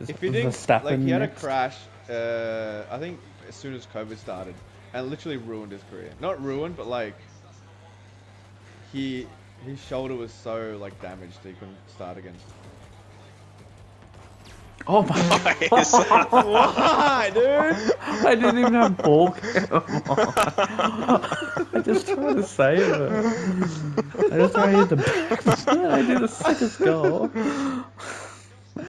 If he didn't, Verstappen like he had a crash, uh, I think as soon as COVID started, and literally ruined his career. Not ruined, but like he his shoulder was so like damaged that he couldn't start again. Oh my! god! Why, dude? I didn't even have ball. I just tried to save it. I just tried to hit the back. I did the sickest goal.